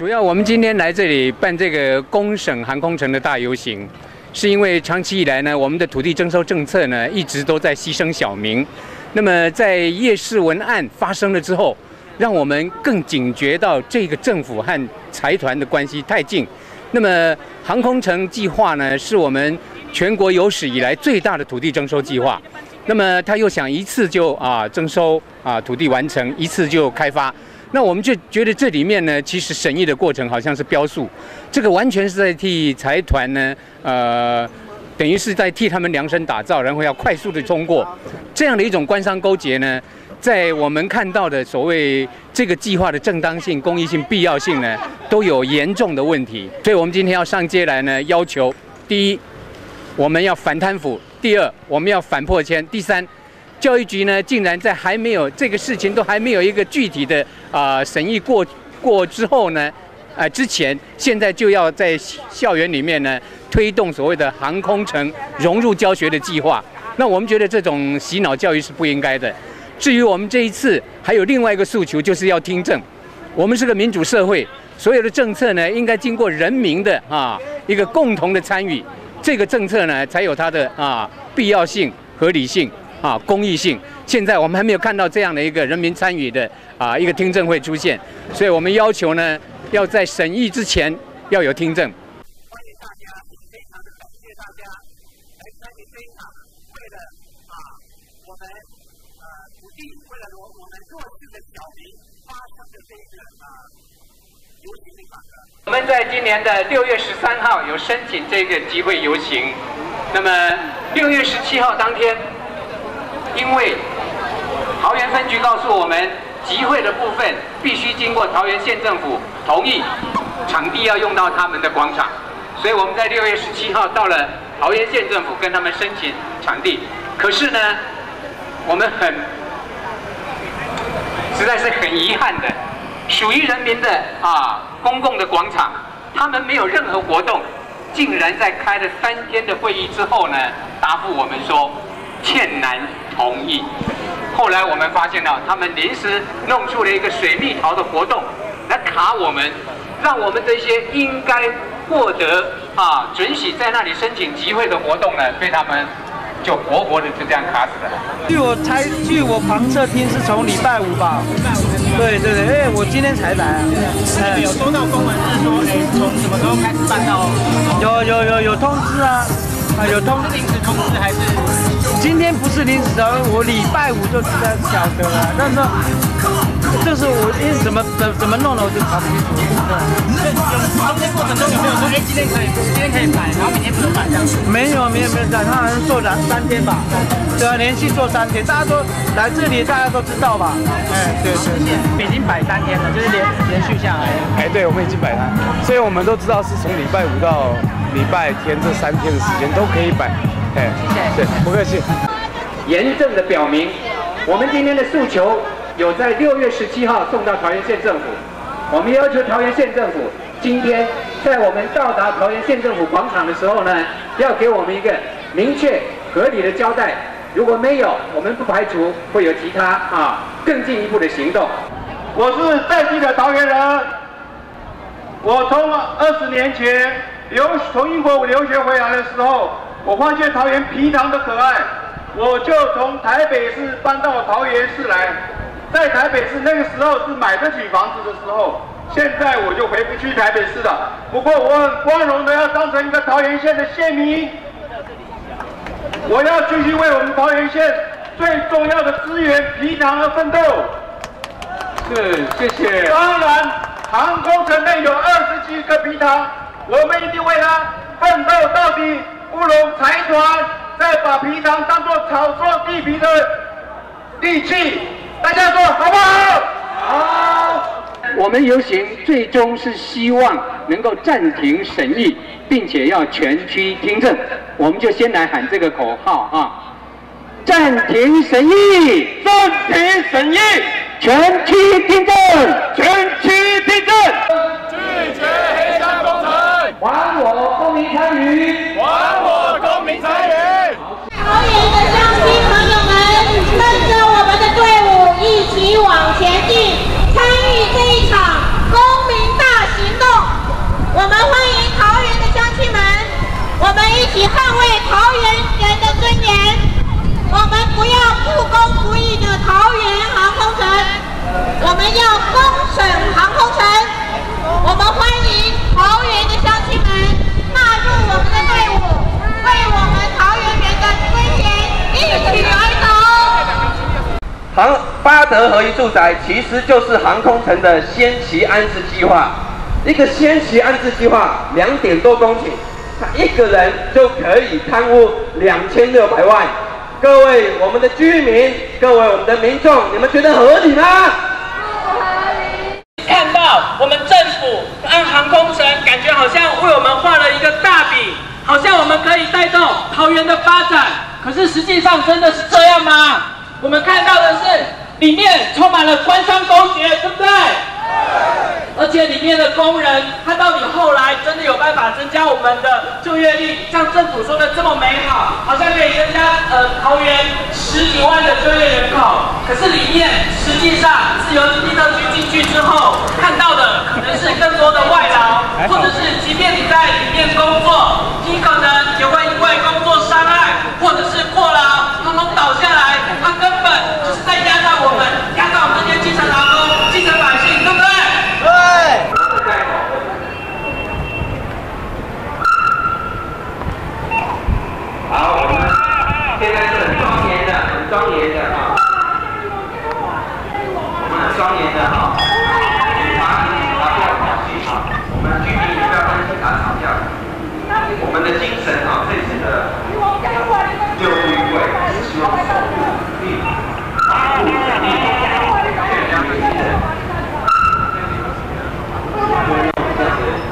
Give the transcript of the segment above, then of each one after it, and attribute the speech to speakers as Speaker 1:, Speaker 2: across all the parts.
Speaker 1: 主要我们今天来这里办这个公省航空城的大游行，是因为长期以来呢，我们的土地征收政策呢一直都在牺牲小民。那么在夜市文案发生了之后，让我们更警觉到这个政府和财团的关系太近。那么航空城计划呢，是我们全国有史以来最大的土地征收计划。那么他又想一次就啊征收啊土地完成，一次就开发。那我们就觉得这里面呢，其实审议的过程好像是标数，这个完全是在替财团呢，呃，等于是在替他们量身打造，然后要快速的通过这样的一种官商勾结呢，在我们看到的所谓这个计划的正当性、公益性、必要性呢，都有严重的问题。所以我们今天要上街来呢，要求第一，我们要反贪腐；第二，我们要反破迁；第三。教育局呢，竟然在还没有这个事情都还没有一个具体的啊审议过过之后呢，啊之前现在就要在校园里面呢推动所谓的航空城融入教学的计划，那我们觉得这种洗脑教育是不应该的。至于我们这一次还有另外一个诉求，就是要听证。我们是个民主社会，所有的政策呢应该经过人民的啊一个共同的参与，这个政策呢才有它的啊必要性、合理性。啊，公益性，现在我们还没有看到这样的一个人民参与的啊一个听证会出现，所以我们要求呢，要在审议之前要有听证。大家，非常的感谢大家，啊我们呃土地，为了我我们弱势的小民发生的这个啊。我们在今年的六月十三号有申请这个集会游行，那么六月十七号当天。因为桃园分局告诉我们，集会的部分必须经过桃园县政府同意，场地要用到他们的广场，所以我们在六月十七号到了桃园县政府跟他们申请场地。可是呢，我们很实在是很遗憾的，属于人民的啊公共的广场，他们没有任何活动，竟然在开了三天的会议之后呢，答复我们说。欠难同意。后来我们发现到，他们临时弄出了一个水蜜桃的活动，来卡我们，让我们这些应该获得啊准许在那里申请集会的活动呢，被他们就活活的就这样卡死了。
Speaker 2: 据我猜，据我旁侧听是从礼拜五吧。礼拜五对对对，哎，我今天才来啊。
Speaker 3: 哎，有收到公文是说，哎，从什么时候开始办到？
Speaker 2: 有有有有通知啊。啊有通知
Speaker 3: 临时通知还是？
Speaker 2: 今天不是临时，我礼拜五就晓得了。但是，这是我因为怎么怎怎么弄的，我就搞不清楚。
Speaker 3: 对，中间过程中有没有说，哎，今天可以，今天可以摆，然后明天不能摆这样子？
Speaker 2: 没有，没有，没有摆，他好像做两三天吧。对啊，连续做三天，大家都来这里，大家都知道吧？
Speaker 3: 哎，对对对，已经摆三天了，就是连连续下来。
Speaker 4: 哎，对，我们已经摆摊，所以我们都知道是从礼拜五到。礼拜天这三天的时间都可以摆，哎，对，不客气。
Speaker 1: 严正的表明，我们今天的诉求有在六月十七号送到桃园县政府。我们要求桃园县政府今天在我们到达桃园县政府广场的时候呢，要给我们一个明确合理的交代。如果没有，我们不排除会有其他啊更进一步的行动。
Speaker 5: 我是在地的桃园人，我从二十年前。留从英国留学回来的时候，我发现桃园皮塘的可爱，我就从台北市搬到桃园市来。在台北市那个时候是买得起房子的时候，现在我就回不去台北市了。不过我很光荣的要当成一个桃园县的县民，我要继续为我们桃园县最重要的资源皮塘而奋斗。
Speaker 1: 是，谢谢。
Speaker 5: 当然，航空城内有二十几个皮塘。我们一定为它奋斗到底，不容财团在把皮囊当做炒作地皮的利器。大家说好不好？
Speaker 1: 好。我们游行最终是希望能够暂停审议，并且要全区听证。我们就先来喊这个口号啊：暂停审议，
Speaker 5: 暂停审议，
Speaker 1: 全区听证，
Speaker 5: 全区听证。
Speaker 1: 还我公民参与，
Speaker 5: 还我公民参与
Speaker 6: 乡亲朋友们，跟着我们的队伍一起往前进，参与这一场公民大行巴
Speaker 7: 德合一住宅其实就是航空城的先期安置计划。一个先期安置计划，两点多公顷，他一个人就可以贪污两千六百万。各位我们的居民，各位我们的民众，你们觉得合理吗？
Speaker 3: 看到我们政府按航空城，感觉好像为我们画了一个大饼，好像我们可以带动桃园的发展。可是实际上真的是这样吗？我们看到的是里面充满了官商勾结，对不对？而且里面的工人，他到底后来真的有办法增加我们的就业率？像政府说的这么美好，好像可以增加呃桃园十几万的就业人口。可是里面实际上是由经济特区进去之后，看到的可能是更多的外劳，或者是即便你在里面工作，你可能也会因为工作伤害，或者是过劳，通通倒下来，他根本就是在压榨我们，压榨我们这些基层劳工、基层百姓，对不对？
Speaker 7: 好，我们现在是很庄严的，很庄严的哈，我们很庄严的哈，警察警察不要挑衅哈，我们居民也不要跟警察吵架，我们的精神哈，这次的六不一会是希望守护律法、保护权利、全良民人。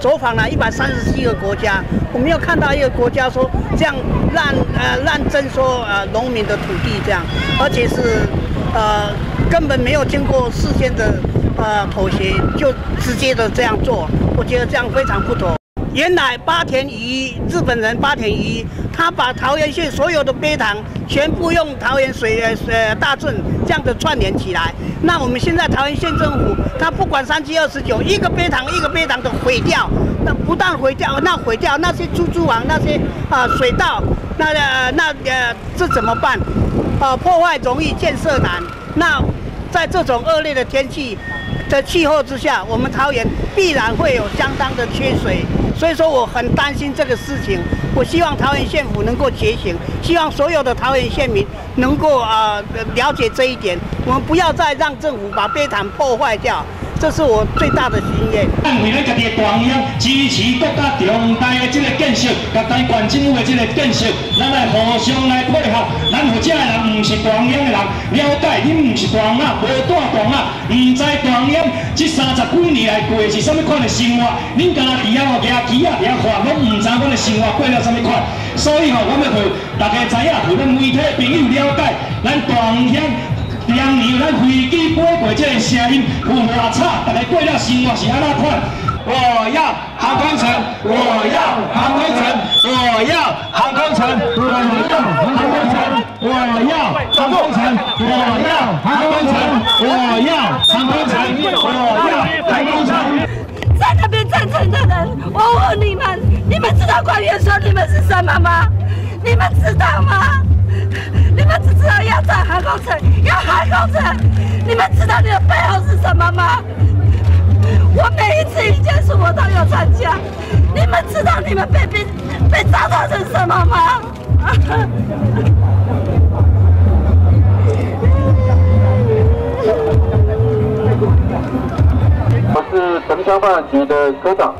Speaker 8: 走访了一百三十七个国家，我没有看到一个国家说这样滥呃滥征收呃农民的土地这样，而且是呃根本没有经过事先的呃妥协就直接的这样做，我觉得这样非常不妥。原来八田鱼日本人八田鱼，他把桃园县所有的陂塘全部用桃园水呃呃大圳这样子串联起来。那我们现在桃园县政府，他不管三七二十九，一个陂塘一个陂塘的毁掉，那不但毁掉，那毁掉那些猪猪网那些啊、水稻，那呃那呃这怎么办？啊、破坏容易建设难。那在这种恶劣的天气的气候之下，我们桃园必然会有相当的缺水，所以说我很担心这个事情。我希望桃园县府能够觉醒，希望所有的桃园县民能够啊、呃了解这一点，我们不要再让政府把悲惨破坏掉，这是我最大的心愿。
Speaker 9: 咱为咱家己的大乡支持国家重大的这个建设，甲台县政府的这个建设，咱来互相来配合。咱负责的人唔是大乡的人，了解恁唔是大啊，无带大啊，唔知大乡这三十几年来过的是什么款的生活，恁敢若伫遐哦，牙齿啊，遐看，拢唔知阮的生活过了什么款。所以吼、我要互大家知影，互咱媒体的朋友了解，咱大乡。两年咱飞机飞过这个声音有偌吵，大家过了生活是安怎款？我要航空城，我要航空城，我要航空城，我要航空城，我要航空城，我要航空城，我要航空城，我要航空城。
Speaker 10: 在那边赞成的人，我问你们，你们知道官员说你们是什么吗？你们知道吗？你们只知道要造航空城，要航空城，你们知道你的背后是什么吗？我每一次一件事我都有参加，你们知道你们被被被糟蹋成什么吗？
Speaker 11: 我是城乡发展局的科长。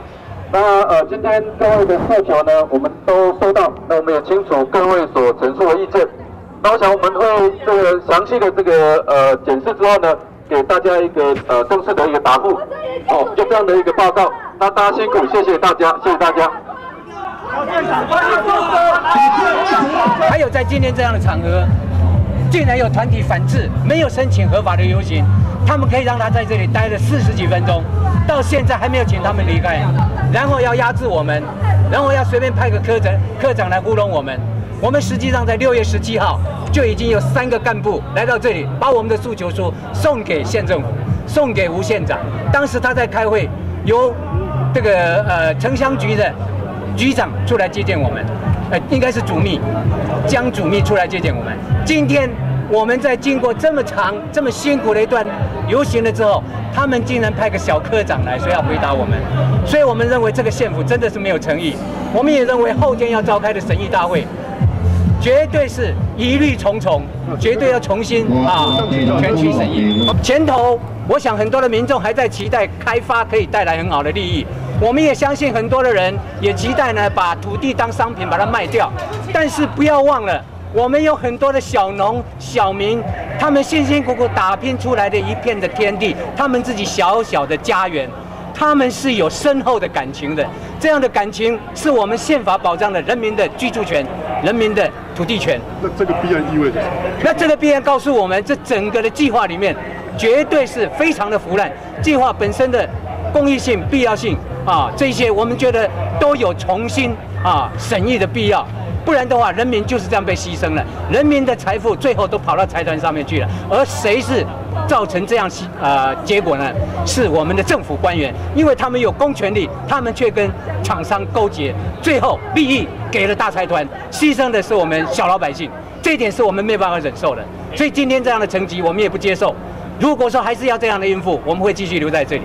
Speaker 11: 那呃，今天各位的诉求呢，我们都收到，那我们也清楚各位所陈述的意见。那我想我们会这个详细的这个呃检视之后呢，给大家一个呃正式的一个答复。哦，就这样的一个报告。那大家辛苦，谢谢大家，谢谢大家。
Speaker 1: 还有在今天这样的场合，竟然有团体反制，没有申请合法的游行，他们可以让他在这里待了四十几分钟，到现在还没有请他们离开，然后要压制我们，然后要随便派个科长科长来糊弄我们。我们实际上在六月十七号就已经有三个干部来到这里，把我们的诉求书送给县政府，送给吴县长。当时他在开会，由这个呃城乡局的局长出来接见我们，呃，应该是主秘江主秘出来接见我们。今天我们在经过这么长、这么辛苦的一段游行了之后，他们竟然派个小科长来说要回答我们，所以我们认为这个县府真的是没有诚意。我们也认为后天要召开的审议大会，绝对是疑虑重重，绝对要重新啊全区审议。前头，我想很多的民众还在期待开发可以带来很好的利益，我们也相信很多的人也期待呢把土地当商品把它卖掉，但是不要忘了。我们有很多的小农、小民，他们辛辛苦苦打拼出来的一片的天地，他们自己小小的家园，他们是有深厚的感情的。这样的感情是我们宪法保障的人民的居住权、人民的土地权。
Speaker 12: 那这个必然意味着什么？
Speaker 1: 那这个必然告诉我们，这整个的计划里面绝对是非常的腐烂。计划本身的公益性、必要性啊，这些我们觉得都有重新啊审议的必要。不然的话，人民就是这样被牺牲了，人民的财富最后都跑到财团上面去了。而谁是造成这样呃结果呢？是我们的政府官员，因为他们有公权力，他们却跟厂商勾结，最后利益给了大财团，牺牲的是我们小老百姓。这一点是我们没办法忍受的。所以今天这样的成绩，我们也不接受。如果说还是要这样的应付，我们会继续留在这里。